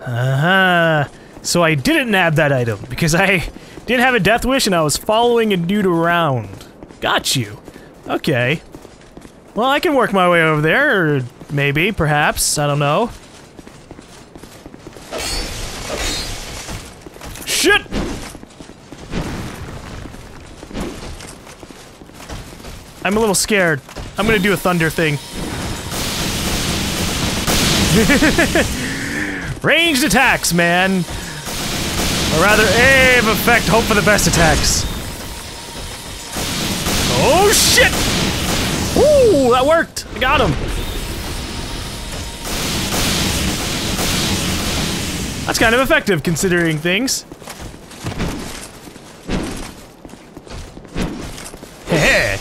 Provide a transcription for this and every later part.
Uh-huh. So I didn't nab that item because I didn't have a death wish and I was following a dude around. Got you. Okay. Well, I can work my way over there, or maybe, perhaps, I don't know. Shit! I'm a little scared. I'm gonna do a thunder thing. Ranged attacks, man. Or rather, aim effect, hope for the best attacks. Oh shit! Ooh, that worked! I got him! That's kind of effective considering things. Heh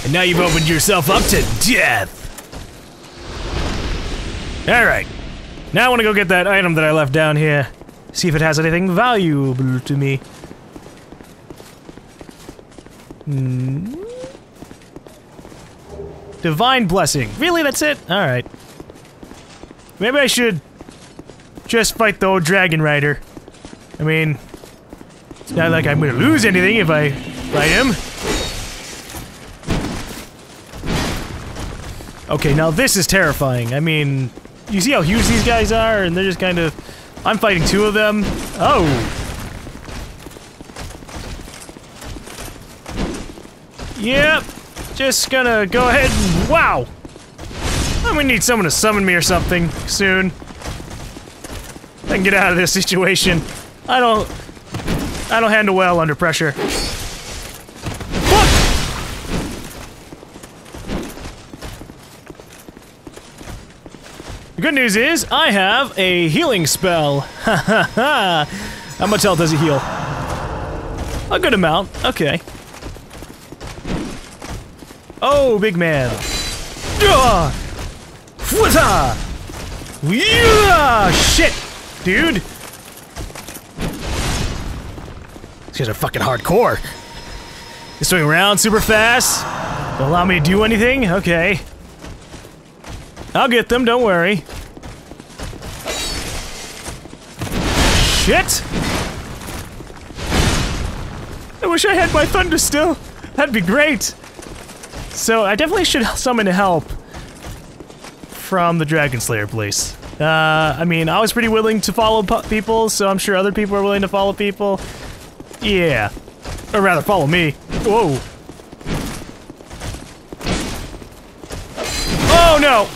And now you've opened yourself up to death! Alright. Now I want to go get that item that I left down here. See if it has anything valuable to me. Hmm. Divine Blessing. Really, that's it? Alright. Maybe I should just fight the old Dragon Rider. I mean, it's not like I'm gonna lose anything if I fight him. Okay, now this is terrifying. I mean, you see how huge these guys are, and they're just kind of... I'm fighting two of them. Oh! Yep. Just gonna go ahead and... Wow! I'm gonna need someone to summon me or something soon. I can get out of this situation. I don't... I don't handle well under pressure. Good news is, I have a healing spell. How much health does it heal? A good amount. Okay. Oh, big man. Fwata! Yeah! Shit! Dude! These guys are fucking hardcore. They swing around super fast. Don't allow me to do anything? Okay. I'll get them, don't worry. Shit! I wish I had my thunder still. That'd be great. So I definitely should summon help from the Dragon Slayer place. Uh, I mean, I was pretty willing to follow people, so I'm sure other people are willing to follow people. Yeah. Or rather, follow me. Whoa. Oh no!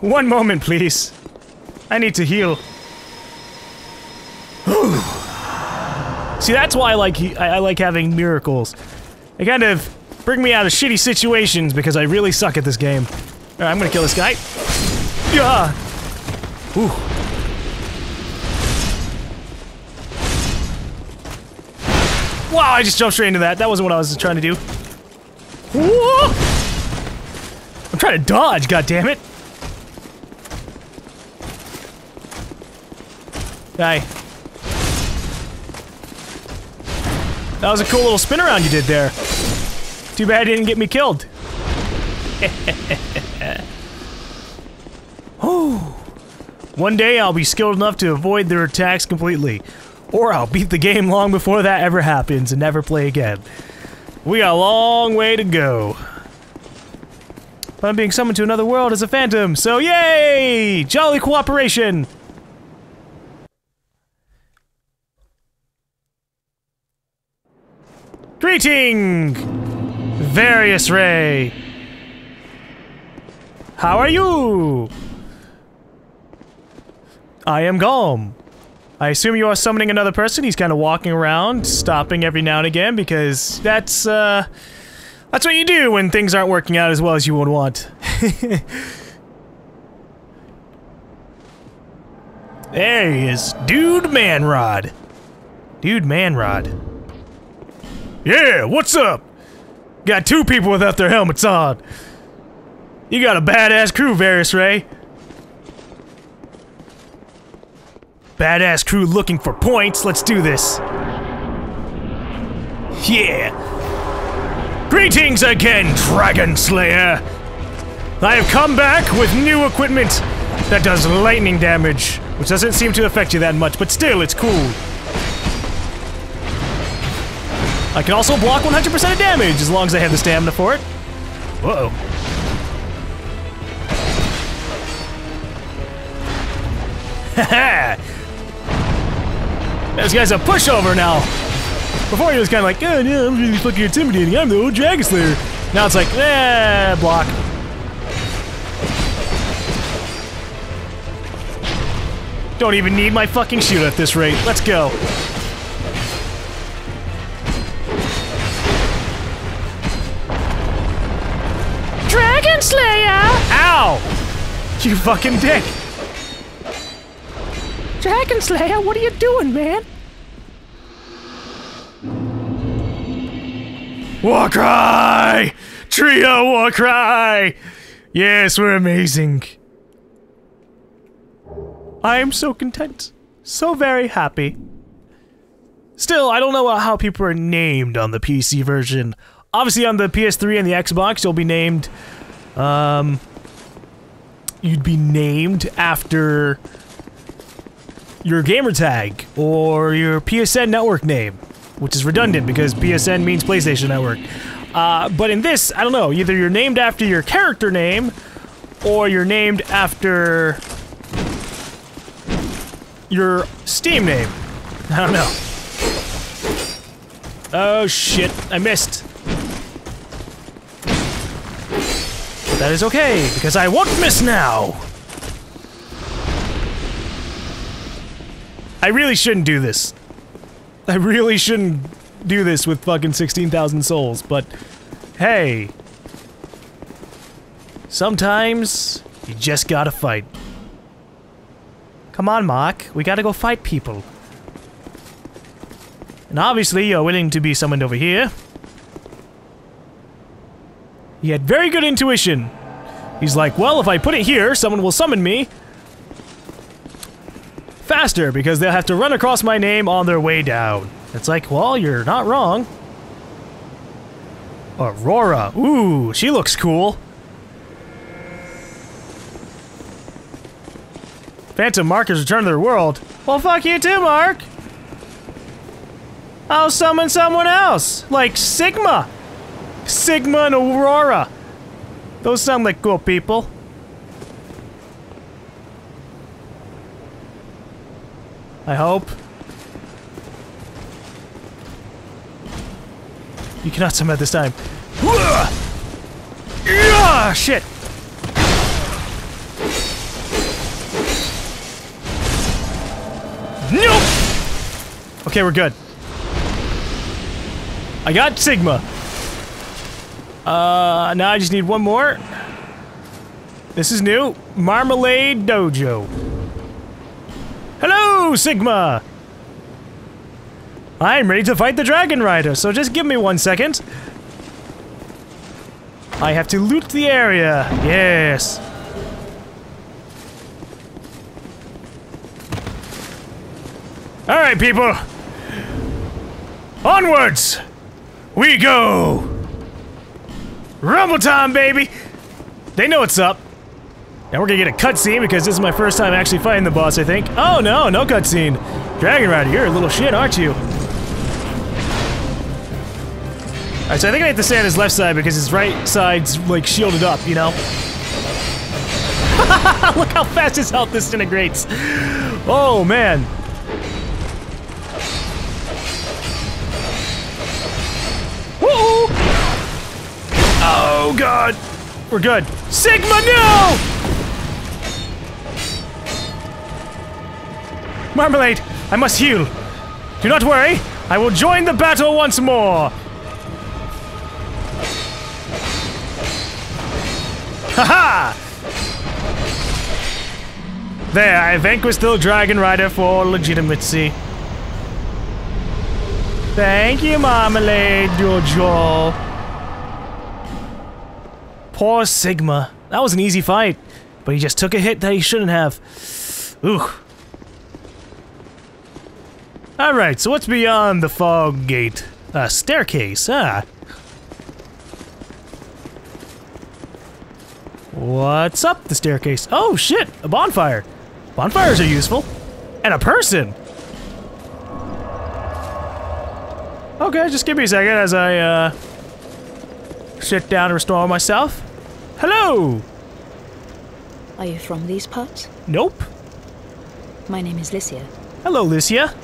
One moment, please. I need to heal. See, that's why I like I like having miracles. They kind of bring me out of shitty situations because I really suck at this game. Alright, I'm gonna kill this guy. Yeah. Ooh. Wow, I just jumped straight into that. That wasn't what I was trying to do. Whoa! I'm trying to dodge, God damn it! Guy. That was a cool little spin around you did there. Too bad it didn't get me killed. One day I'll be skilled enough to avoid their attacks completely. Or I'll beat the game long before that ever happens and never play again. We got a long way to go. But I'm being summoned to another world as a phantom, so yay! Jolly cooperation! Greeting! Various Ray! How are you? I am GaLm. I assume you are summoning another person. He's kind of walking around, stopping every now and again, because that's, uh... That's what you do when things aren't working out as well as you would want. there he is. Dude Manrod. Dude Manrod. Yeah, what's up? Got two people without their helmets on. You got a badass crew, Varus Ray. Badass crew looking for points. Let's do this. Yeah. Greetings again, Dragon Slayer. I have come back with new equipment that does lightning damage, which doesn't seem to affect you that much, but still, it's cool. I can also block 100% of damage as long as I have the stamina for it. Uh-oh. Haha! this guy's a pushover now. Before he was kind of like, oh, yeah, I'm really fucking intimidating. I'm the old Dragon Slayer. Now it's like, eh, block. Don't even need my fucking shield at this rate. Let's go. Slayer! Ow! You fucking dick. Dragon Slayer, what are you doing, man? Warcry! Trio Warcry! Yes, we're amazing. I am so content. So very happy. Still, I don't know how people are named on the PC version. Obviously, on the PS3 and the Xbox, you'll be named. Um. You'd be named after your gamertag or your PSN network name, which is redundant because PSN means PlayStation Network. Uh, but in this, I don't know, either you're named after your character name or you're named after your Steam name. I don't know. Oh shit, I missed. That is okay, because I won't miss now! I really shouldn't do this. I really shouldn't do this with fucking 16,000 souls, but hey. Sometimes you just gotta fight. Come on, Mark. We gotta go fight people. And obviously, you're willing to be summoned over here. He had very good intuition. He's like, well, if I put it here, someone will summon me. Faster, because they'll have to run across my name on their way down. It's like, well, you're not wrong. Aurora. Ooh, she looks cool. Phantom Markers return to their world. Well, fuck you too, Mark. I'll summon someone else, like Sigma. Sigma and Aurora. Those sound like cool people. I hope. You cannot summon this time. Ah, shit. Nope! Okay, we're good. I got Sigma. Uh, now I just need one more. This is new. Marmalade Dojo. Hello, Sigma! I'm ready to fight the Dragon Rider, so just give me one second. I have to loot the area. Yes. Alright, people. Onwards! We go! Rumble time, baby! They know what's up. Now we're gonna get a cutscene because this is my first time actually fighting the boss, I think. Oh no, no cutscene. Dragon Rider, you're a little shit, aren't you? Alright, so I think I have to stay on his left side because his right side's, like, shielded up, you know? Look how fast his health disintegrates! Oh, man. Oh, God! We're good. Sigma, no! Marmalade, I must heal. Do not worry, I will join the battle once more. Haha! There, I vanquished the Dragon Rider for legitimacy. Thank you, Marmalade, Jojo. Poor Sigma. That was an easy fight, but he just took a hit that he shouldn't have. Ooh. Alright, so what's beyond the fog gate? A staircase, ah. What's up the staircase? Oh shit, a bonfire. Bonfires are useful. And a person. Okay, just give me a second as I uh, sit down and restore myself. Hello. Are you from these parts? Nope. My name is Licia. Hello, Licia.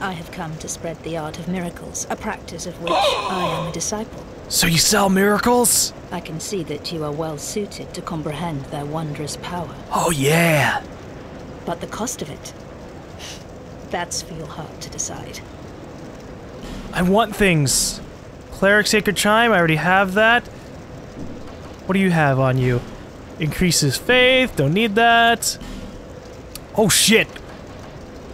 I have come to spread the art of miracles, a practice of which I am a disciple. So you sell miracles? I can see that you are well suited to comprehend their wondrous power. Oh yeah. But the cost of it? That's for your heart to decide. I want things. Cleric Sacred Chime, I already have that. What do you have on you? Increases faith, don't need that. Oh shit.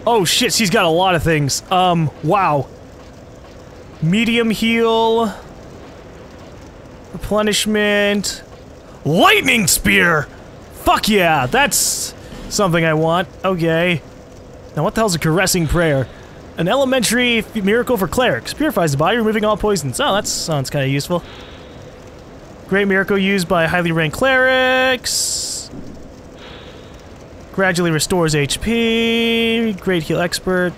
Oh shit, she's got a lot of things. Um, wow. Medium heal. Replenishment. Lightning Spear! Fuck yeah, that's something I want. Okay. Now what the hell's a caressing prayer? An elementary miracle for clerics. Purifies the body, removing all poisons. Oh, that sounds kind of useful. Great miracle used by highly ranked clerics. Gradually restores HP. Great heal expert.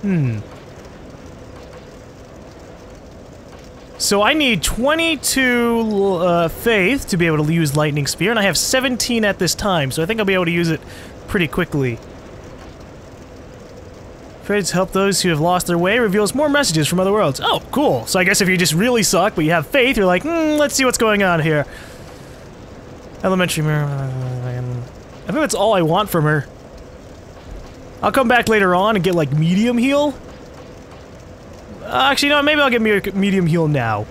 Hmm. So I need 22 uh, faith to be able to use Lightning Spear, and I have 17 at this time, so I think I'll be able to use it pretty quickly. Faith help those who have lost their way reveals more messages from other worlds. Oh, cool. So I guess if you just really suck, but you have faith, you're like, hmm, let's see what's going on here. Elementary mirror. I think that's all I want from her. I'll come back later on and get like medium heal. Uh, actually, no, maybe I'll get me medium heal now.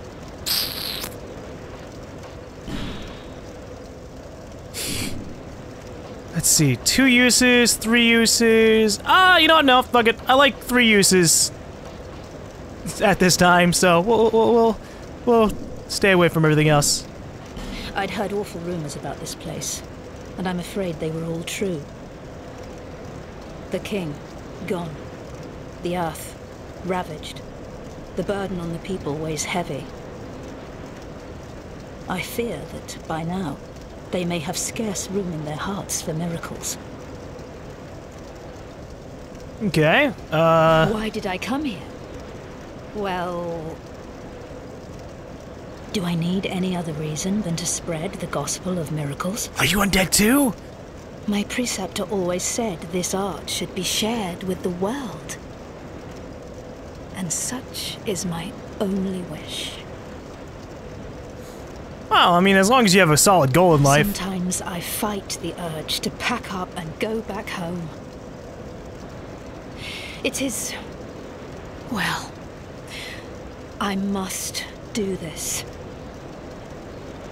See, two uses, three uses. Ah, you know what? No, fuck it. I like three uses at this time, so we'll we'll we'll, we'll stay away from everything else. I'd heard awful rumors about this place, and I'm afraid they were all true. The king, gone. The earth, ravaged. The burden on the people weighs heavy. I fear that by now, they may have scarce room in their hearts for miracles. Okay, uh... Why did I come here? Well... Do I need any other reason than to spread the gospel of miracles? Are you undead too? My preceptor always said this art should be shared with the world. And such is my only wish. Well, I mean, as long as you have a solid goal in life. Sometimes I fight the urge to pack up and go back home. It is... Well... I must do this.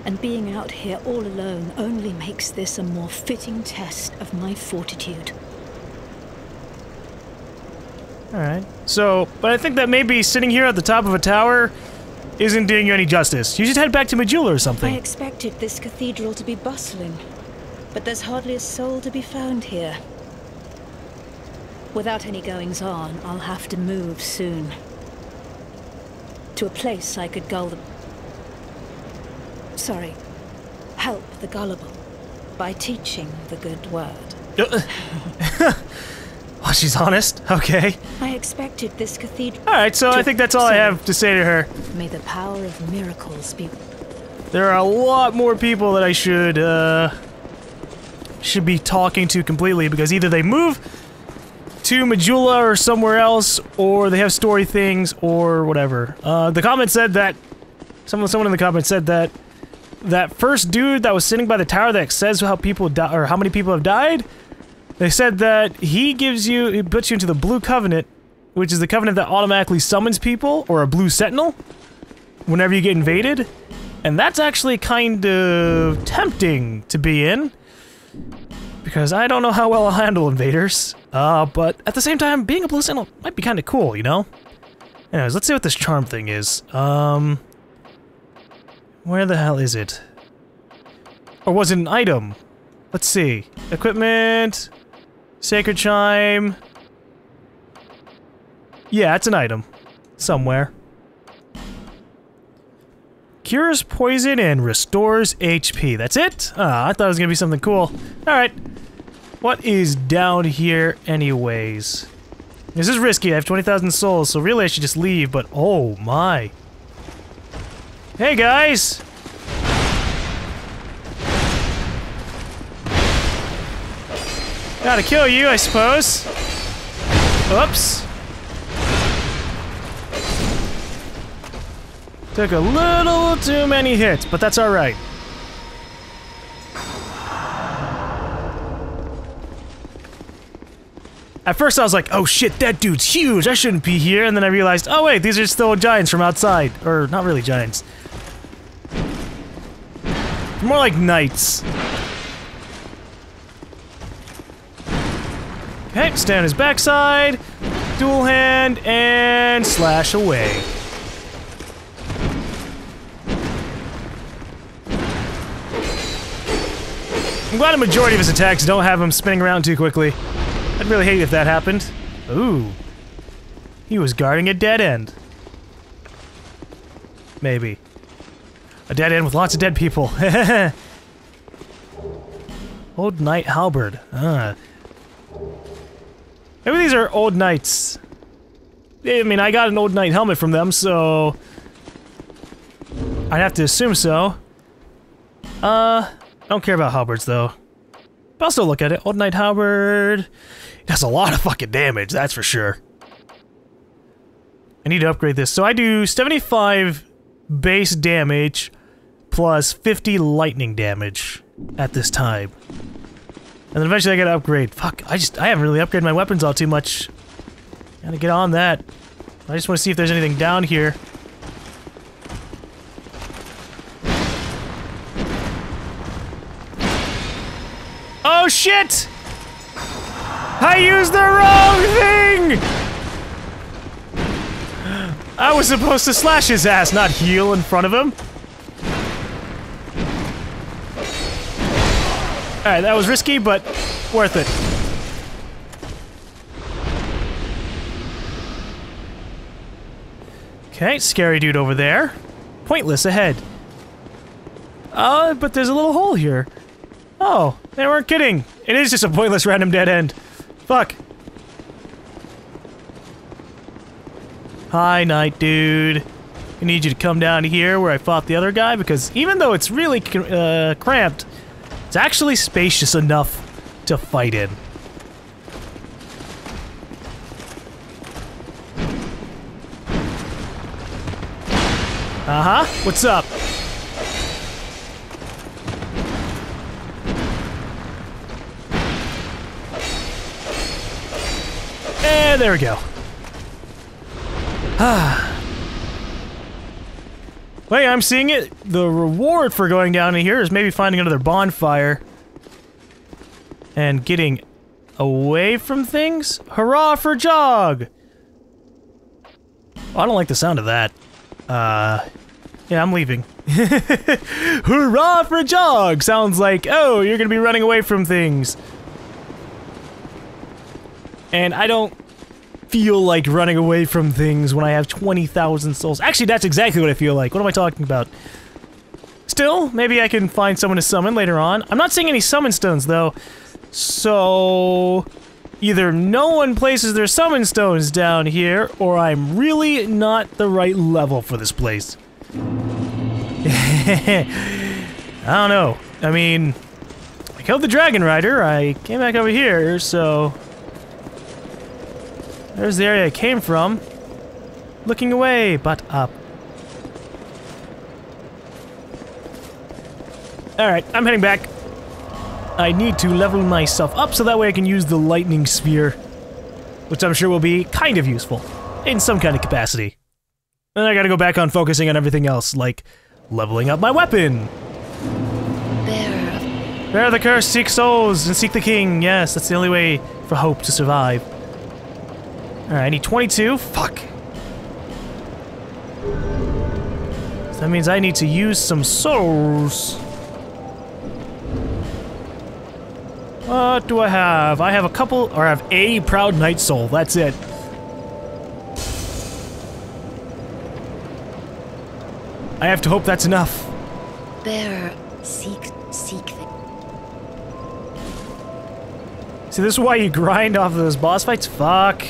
And being out here all alone only makes this a more fitting test of my fortitude. Alright. So, but I think that maybe sitting here at the top of a tower isn't doing you any justice. You should head back to Majula or something. I expected this cathedral to be bustling, but there's hardly a soul to be found here. Without any goings-on, I'll have to move soon. To a place I could gull the... Sorry. Help the gullible by teaching the good word. well, she's honest. Okay. I expected this cathedral... Alright, so I think that's all I have to say to her. May the power of miracles be... There are a lot more people that I should, uh... Should be talking to completely, because either they move to Majula or somewhere else, or they have story things, or whatever. Uh, the comment said that... Someone, someone in the comments said that that first dude that was sitting by the tower that says how people die or how many people have died, they said that he gives you, he puts you into the Blue Covenant, which is the covenant that automatically summons people, or a Blue Sentinel, whenever you get invaded. And that's actually kind of tempting to be in, because I don't know how well I'll handle invaders. Uh, but at the same time, being a Blue Sentinel might be kind of cool, you know? Anyways, let's see what this charm thing is. Um... Where the hell is it? Or was it an item? Let's see. Equipment. Sacred Chime. Yeah, it's an item. Somewhere. Cures poison and restores HP. That's it? Ah, I thought it was gonna be something cool. Alright. What is down here anyways? This is risky. I have 20,000 souls, so really I should just leave, but oh my. Hey guys! Gotta kill you, I suppose. Oops. Took a little too many hits, but that's alright. At first I was like, oh shit, that dude's huge, I shouldn't be here, and then I realized, oh wait, these are still giants from outside. Or, not really giants. More like knights. Okay, stand his backside, dual hand, and slash away. I'm glad a majority of his attacks don't have him spinning around too quickly. I'd really hate if that happened. Ooh. He was guarding a dead end. Maybe. A dead end with lots of dead people. Old Knight Halberd. Ah. Maybe these are old knights. I mean, I got an old knight helmet from them, so... I'd have to assume so. Uh, I don't care about halberds, though. But I'll still look at it. Old Knight Halberd. It does a lot of fucking damage, that's for sure. I need to upgrade this. So I do 75 base damage plus 50 lightning damage at this time. And then eventually I gotta upgrade. Fuck, I just, I haven't really upgraded my weapons all too much. Gotta get on that. I just want to see if there's anything down here. Oh shit! I used the wrong thing! I was supposed to slash his ass, not heal in front of him. Alright, that was risky, but worth it. Okay, scary dude over there. Pointless ahead. Uh, but there's a little hole here. Oh, they weren't kidding. It is just a pointless random dead end. Fuck. Hi, knight dude. I need you to come down here where I fought the other guy because even though it's really uh, cramped, it's actually spacious enough to fight in. Uh-huh. What's up? And there we go. Ah. Wait, I'm seeing it. The reward for going down in here is maybe finding another bonfire. And getting away from things? Hurrah for Jog! I don't like the sound of that. Uh, yeah, I'm leaving. Hurrah for Jog! Sounds like, oh, you're gonna be running away from things. And I don't feel like running away from things when I have 20,000 souls. Actually, that's exactly what I feel like. What am I talking about? Still, maybe I can find someone to summon later on. I'm not seeing any summon stones, though. So... Either no one places their summon stones down here, or I'm really not the right level for this place. I don't know. I mean, I killed the Dragon Rider, I came back over here, so... There's the area I came from. Looking away, but up. Alright, I'm heading back. I need to level myself up so that way I can use the lightning spear. Which I'm sure will be kind of useful. In some kind of capacity. Then I gotta go back on focusing on everything else, like leveling up my weapon. Bearer. Bear the curse, seek souls, and seek the king. Yes, that's the only way for hope to survive. Alright, I need 22. Fuck. So that means I need to use some souls. What do I have? I have a couple, or I have a Proud Knight Soul. That's it. I have to hope that's enough. Bearer, seek, seek. See, this is why you grind off of those boss fights? Fuck.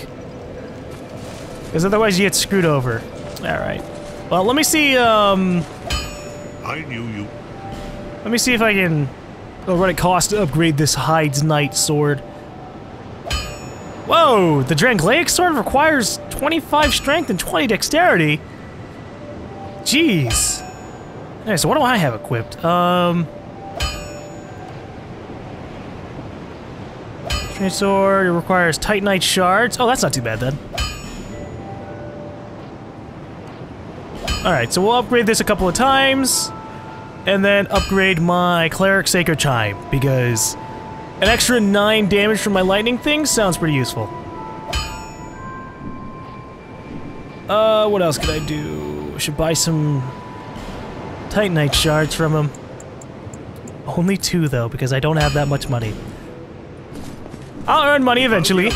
Because otherwise you get screwed over. Alright. Well, let me see, um... I knew you. Let me see if I can... Oh, what it costs to upgrade this Heide's Knight sword. Whoa! The Drangleic sword requires 25 strength and 20 dexterity? Jeez. Alright, so what do I have equipped? Um... Strength sword, it requires Titanite shards. Oh, that's not too bad then. Alright, so we'll upgrade this a couple of times, and then upgrade my Cleric Sacred Chime, because an extra 9 damage from my lightning thing sounds pretty useful. Uh, what else could I do? I should buy some Titanite shards from him. Only two, though, because I don't have that much money. I'll earn money eventually.